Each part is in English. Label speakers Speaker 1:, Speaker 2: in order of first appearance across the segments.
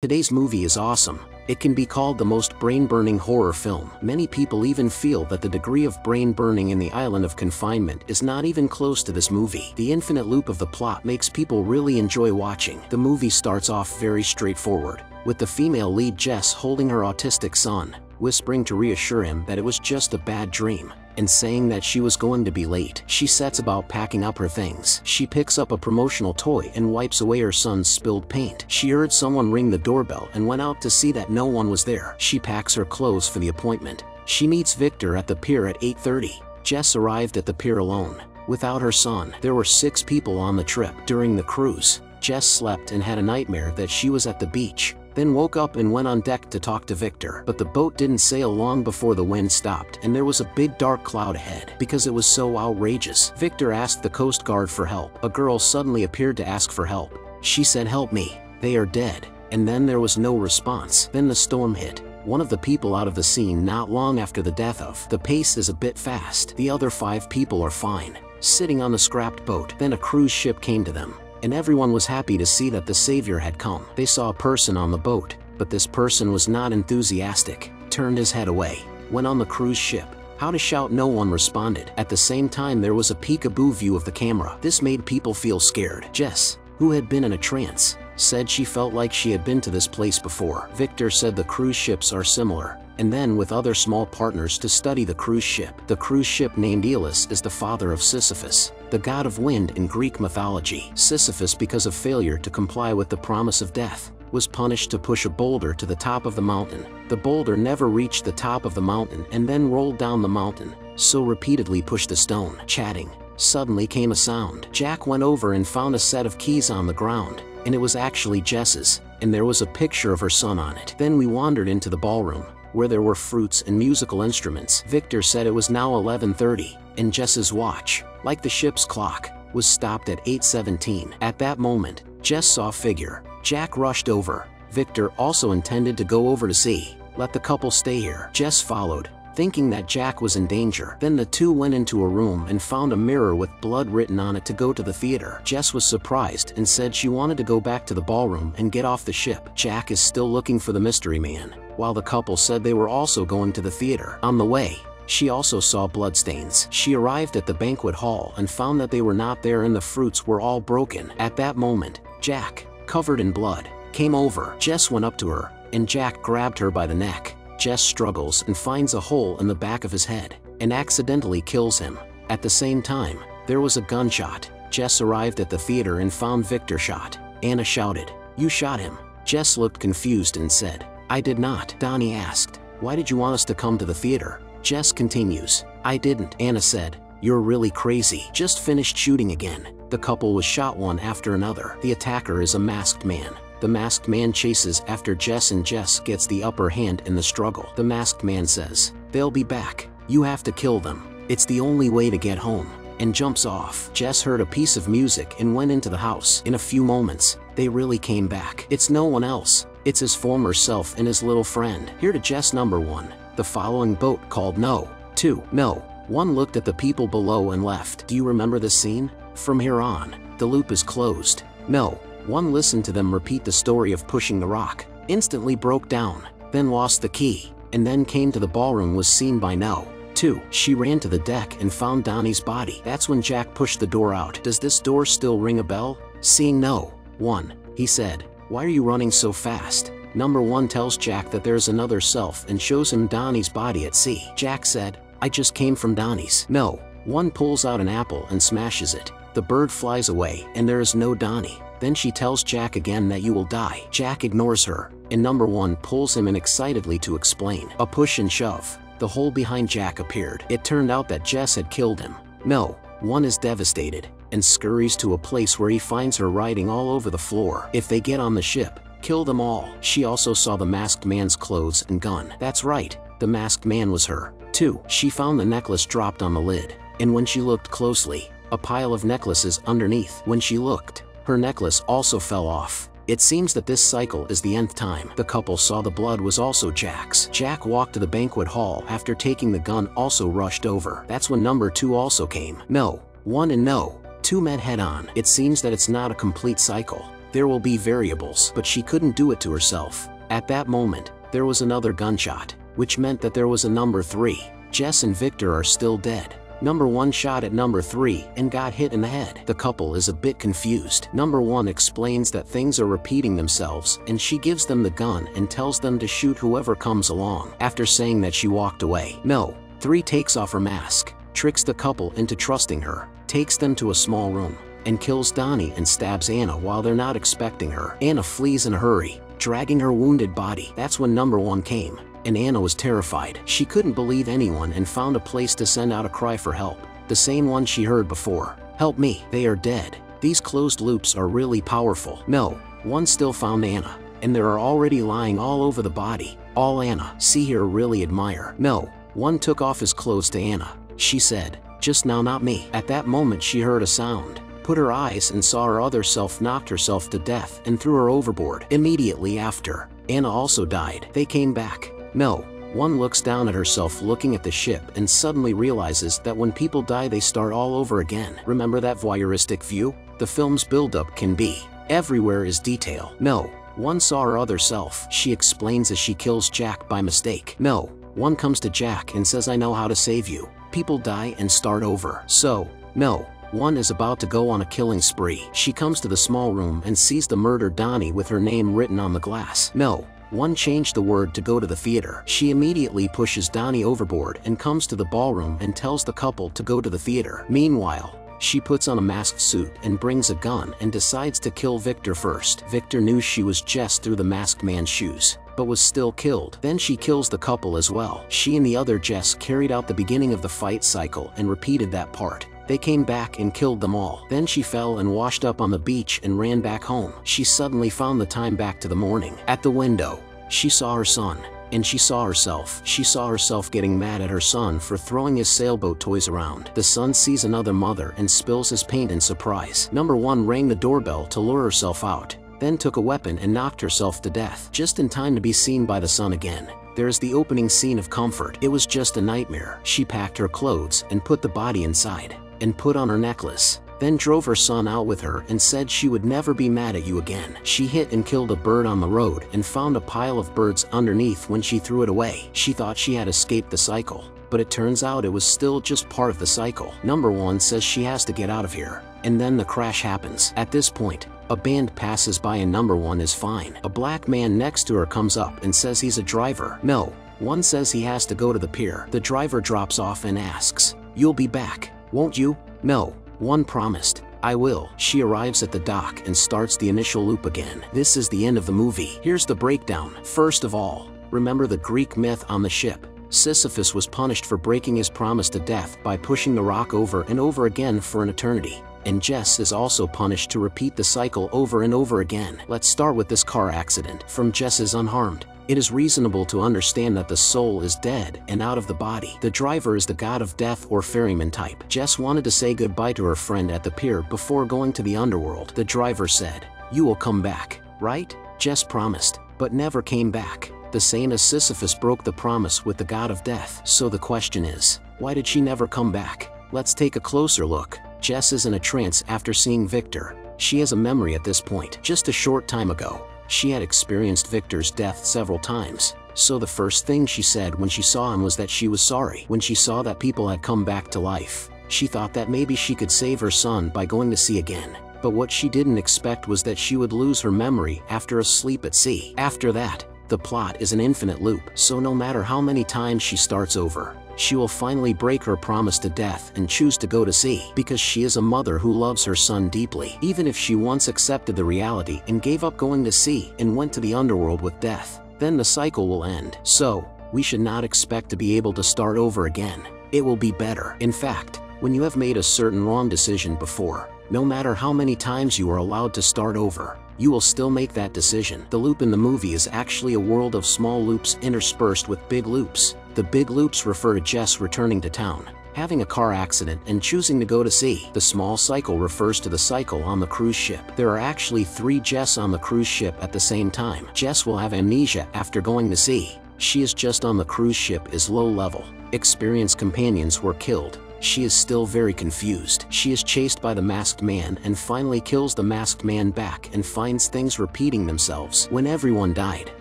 Speaker 1: Today's movie is awesome. It can be called the most brain-burning horror film. Many people even feel that the degree of brain burning in the island of confinement is not even close to this movie. The infinite loop of the plot makes people really enjoy watching. The movie starts off very straightforward, with the female lead Jess holding her autistic son, whispering to reassure him that it was just a bad dream and saying that she was going to be late. She sets about packing up her things. She picks up a promotional toy and wipes away her son's spilled paint. She heard someone ring the doorbell and went out to see that no one was there. She packs her clothes for the appointment. She meets Victor at the pier at 8.30. Jess arrived at the pier alone. Without her son, there were six people on the trip. During the cruise, Jess slept and had a nightmare that she was at the beach then woke up and went on deck to talk to Victor. But the boat didn't sail long before the wind stopped and there was a big dark cloud ahead because it was so outrageous. Victor asked the Coast Guard for help. A girl suddenly appeared to ask for help. She said help me, they are dead. And then there was no response. Then the storm hit one of the people out of the scene not long after the death of. The pace is a bit fast. The other five people are fine, sitting on the scrapped boat. Then a cruise ship came to them and everyone was happy to see that the savior had come. They saw a person on the boat, but this person was not enthusiastic, turned his head away, went on the cruise ship. How to shout no one responded. At the same time there was a peekaboo view of the camera. This made people feel scared. Jess, who had been in a trance, said she felt like she had been to this place before. Victor said the cruise ships are similar, and then with other small partners to study the cruise ship. The cruise ship named Aeolus is the father of Sisyphus, the god of wind in Greek mythology. Sisyphus because of failure to comply with the promise of death, was punished to push a boulder to the top of the mountain. The boulder never reached the top of the mountain and then rolled down the mountain, so repeatedly pushed the stone. Chatting. Suddenly came a sound. Jack went over and found a set of keys on the ground, and it was actually Jess's, and there was a picture of her son on it. Then we wandered into the ballroom where there were fruits and musical instruments. Victor said it was now 11.30, and Jess's watch, like the ship's clock, was stopped at 8.17. At that moment, Jess saw a figure. Jack rushed over. Victor also intended to go over to see. Let the couple stay here. Jess followed, thinking that Jack was in danger. Then the two went into a room and found a mirror with blood written on it to go to the theater. Jess was surprised and said she wanted to go back to the ballroom and get off the ship. Jack is still looking for the mystery man while the couple said they were also going to the theater. On the way, she also saw bloodstains. She arrived at the banquet hall and found that they were not there and the fruits were all broken. At that moment, Jack, covered in blood, came over. Jess went up to her, and Jack grabbed her by the neck. Jess struggles and finds a hole in the back of his head, and accidentally kills him. At the same time, there was a gunshot. Jess arrived at the theater and found Victor shot. Anna shouted, You shot him. Jess looked confused and said, I did not. Donnie asked, why did you want us to come to the theater? Jess continues, I didn't. Anna said, you're really crazy. Just finished shooting again. The couple was shot one after another. The attacker is a masked man. The masked man chases after Jess and Jess gets the upper hand in the struggle. The masked man says, they'll be back. You have to kill them. It's the only way to get home. And jumps off. Jess heard a piece of music and went into the house. In a few moments, they really came back. It's no one else. It's his former self and his little friend. Here to Jess number 1. The following boat called No. 2. No. 1 looked at the people below and left. Do you remember this scene? From here on, the loop is closed. No. 1 listened to them repeat the story of pushing the rock, instantly broke down, then lost the key, and then came to the ballroom was seen by No. 2. She ran to the deck and found Donnie's body. That's when Jack pushed the door out. Does this door still ring a bell? Seeing No. 1. He said, why are you running so fast? Number 1 tells Jack that there's another self and shows him Donnie's body at sea. Jack said, I just came from Donnie's. No. 1 pulls out an apple and smashes it. The bird flies away and there is no Donnie. Then she tells Jack again that you will die. Jack ignores her, and number 1 pulls him in excitedly to explain. A push and shove. The hole behind Jack appeared. It turned out that Jess had killed him. No. 1 is devastated and scurries to a place where he finds her writing all over the floor. If they get on the ship, kill them all. She also saw the masked man's clothes and gun. That's right, the masked man was her. 2. She found the necklace dropped on the lid, and when she looked closely, a pile of necklaces underneath. When she looked, her necklace also fell off. It seems that this cycle is the nth time. The couple saw the blood was also Jack's. Jack walked to the banquet hall after taking the gun also rushed over. That's when number 2 also came. No. 1 and no. Two met head-on. It seems that it's not a complete cycle. There will be variables, but she couldn't do it to herself. At that moment, there was another gunshot, which meant that there was a number 3. Jess and Victor are still dead. Number 1 shot at number 3 and got hit in the head. The couple is a bit confused. Number 1 explains that things are repeating themselves and she gives them the gun and tells them to shoot whoever comes along. After saying that she walked away. No. 3 takes off her mask, tricks the couple into trusting her, takes them to a small room, and kills Donnie and stabs Anna while they're not expecting her. Anna flees in a hurry, dragging her wounded body. That's when number 1 came and Anna was terrified. She couldn't believe anyone and found a place to send out a cry for help, the same one she heard before. Help me, they are dead. These closed loops are really powerful. No, one still found Anna, and there are already lying all over the body. All Anna, see here really admire. No, one took off his clothes to Anna. She said, just now not me. At that moment she heard a sound put her eyes and saw her other self knocked herself to death and threw her overboard. Immediately after, Anna also died. They came back. No, one looks down at herself looking at the ship and suddenly realizes that when people die they start all over again. Remember that voyeuristic view? The film's buildup can be. Everywhere is detail. No, one saw her other self. She explains as she kills Jack by mistake. No, one comes to Jack and says I know how to save you. People die and start over. So, no, one is about to go on a killing spree. She comes to the small room and sees the murdered Donnie with her name written on the glass. No, one changed the word to go to the theater. She immediately pushes Donnie overboard and comes to the ballroom and tells the couple to go to the theater. Meanwhile, she puts on a masked suit and brings a gun and decides to kill Victor first. Victor knew she was Jess through the masked man's shoes, but was still killed. Then she kills the couple as well. She and the other Jess carried out the beginning of the fight cycle and repeated that part. They came back and killed them all. Then she fell and washed up on the beach and ran back home. She suddenly found the time back to the morning. At the window, she saw her son, and she saw herself. She saw herself getting mad at her son for throwing his sailboat toys around. The son sees another mother and spills his paint in surprise. Number 1 rang the doorbell to lure herself out, then took a weapon and knocked herself to death, just in time to be seen by the son again. There is the opening scene of comfort. It was just a nightmare. She packed her clothes and put the body inside and put on her necklace, then drove her son out with her and said she would never be mad at you again. She hit and killed a bird on the road and found a pile of birds underneath when she threw it away. She thought she had escaped the cycle, but it turns out it was still just part of the cycle. Number one says she has to get out of here, and then the crash happens. At this point, a band passes by and number one is fine. A black man next to her comes up and says he's a driver. No, one says he has to go to the pier. The driver drops off and asks, you'll be back. Won't you? No. One promised. I will. She arrives at the dock and starts the initial loop again. This is the end of the movie. Here's the breakdown. First of all, remember the Greek myth on the ship. Sisyphus was punished for breaking his promise to death by pushing the rock over and over again for an eternity. And Jess is also punished to repeat the cycle over and over again. Let's start with this car accident. From Jess is unharmed. It is reasonable to understand that the soul is dead and out of the body. The driver is the god of death or ferryman type. Jess wanted to say goodbye to her friend at the pier before going to the underworld. The driver said, you will come back, right? Jess promised, but never came back. The same as Sisyphus broke the promise with the god of death. So the question is, why did she never come back? Let's take a closer look. Jess is in a trance after seeing Victor. She has a memory at this point. Just a short time ago, she had experienced Victor's death several times, so the first thing she said when she saw him was that she was sorry. When she saw that people had come back to life, she thought that maybe she could save her son by going to sea again. But what she didn't expect was that she would lose her memory after a sleep at sea. After that, the plot is an infinite loop, so no matter how many times she starts over, she will finally break her promise to death and choose to go to sea because she is a mother who loves her son deeply. Even if she once accepted the reality and gave up going to sea and went to the underworld with death, then the cycle will end. So, we should not expect to be able to start over again. It will be better. In fact, when you have made a certain wrong decision before, no matter how many times you are allowed to start over, you will still make that decision. The loop in the movie is actually a world of small loops interspersed with big loops. The big loops refer to Jess returning to town, having a car accident and choosing to go to sea. The small cycle refers to the cycle on the cruise ship. There are actually three Jess on the cruise ship at the same time. Jess will have amnesia after going to sea. She is just on the cruise ship is low level. Experienced companions were killed, she is still very confused. She is chased by the masked man and finally kills the masked man back and finds things repeating themselves. When everyone died,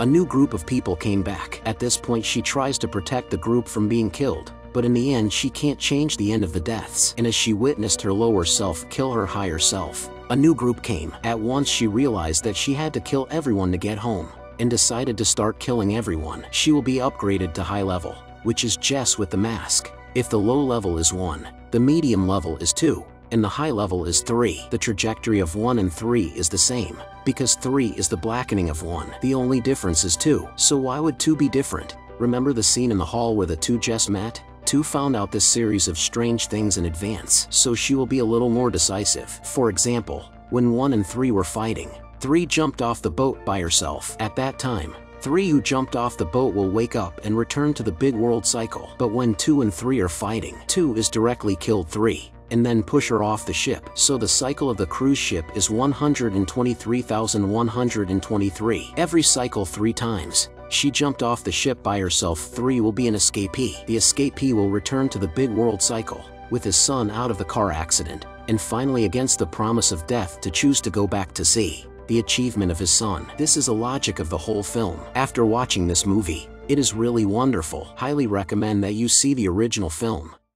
Speaker 1: a new group of people came back. At this point she tries to protect the group from being killed, but in the end she can't change the end of the deaths. And as she witnessed her lower self kill her higher self, a new group came. At once she realized that she had to kill everyone to get home, and decided to start killing everyone. She will be upgraded to high level, which is Jess with the mask. If the low level is 1, the medium level is 2, and the high level is 3. The trajectory of 1 and 3 is the same, because 3 is the blackening of 1. The only difference is 2. So why would 2 be different? Remember the scene in the hall where the two just met? 2 found out this series of strange things in advance, so she will be a little more decisive. For example, when 1 and 3 were fighting, 3 jumped off the boat by herself. At that time, 3 who jumped off the boat will wake up and return to the big world cycle. But when 2 and 3 are fighting, 2 is directly killed 3 and then push her off the ship. So the cycle of the cruise ship is 123,123. Every cycle three times. She jumped off the ship by herself. 3 will be an escapee. The escapee will return to the big world cycle, with his son out of the car accident, and finally against the promise of death to choose to go back to sea the achievement of his son. This is a logic of the whole film. After watching this movie, it is really wonderful. Highly recommend that you see the original film.